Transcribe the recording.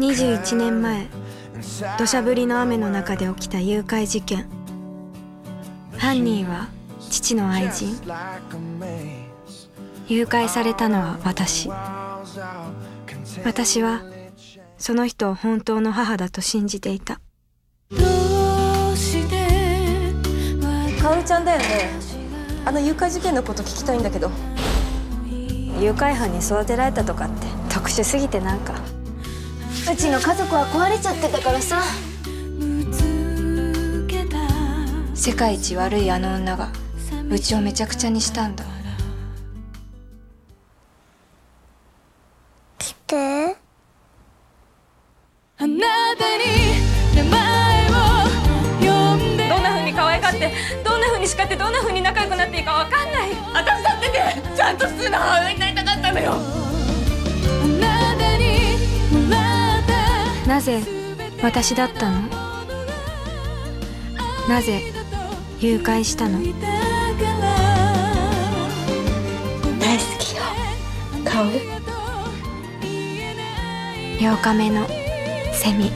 21年前土砂降りの雨の中で起きた誘拐事件。犯人は父の愛人。誘拐されたのは私。私はその人を本当の母だと信じていた。かおりちゃんだよね。あの誘拐事件のこと聞きたいんだけど誘拐犯に育てられたとかって特殊すぎてなんか。うちの家族は壊れちゃってたからさ。世界一悪いあの女がうちをめちゃくちゃにしたんだ。来て。あなたに名前を呼んで。どんな風に可愛がってどんな風に叱ってどんな風に仲良くなっていいか分かんないなのよあなぜ私だったの？なぜ誘拐したの？大好きよ。かおる8日目のセミ